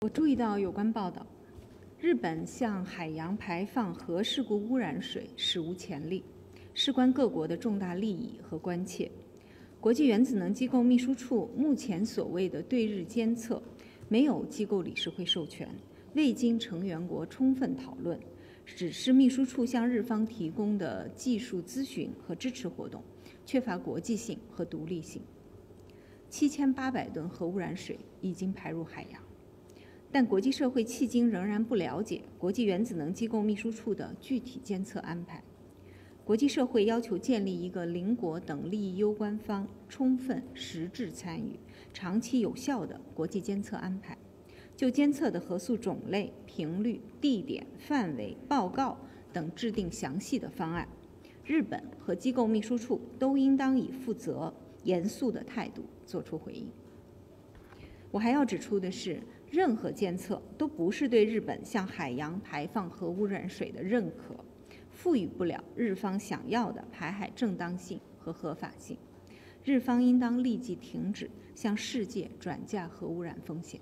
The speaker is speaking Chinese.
我注意到有关报道，日本向海洋排放核事故污染水史无前例，事关各国的重大利益和关切。国际原子能机构秘书处目前所谓的对日监测，没有机构理事会授权，未经成员国充分讨论，只是秘书处向日方提供的技术咨询和支持活动，缺乏国际性和独立性。七千八百吨核污染水已经排入海洋。但国际社会迄今仍然不了解国际原子能机构秘书处的具体监测安排。国际社会要求建立一个邻国等利益攸关方充分实质参与、长期有效的国际监测安排。就监测的核素种类、频率、地点、范围、报告等制定详细的方案。日本和机构秘书处都应当以负责、严肃的态度作出回应。我还要指出的是。任何监测都不是对日本向海洋排放核污染水的认可，赋予不了日方想要的排海正当性和合法性。日方应当立即停止向世界转嫁核污染风险。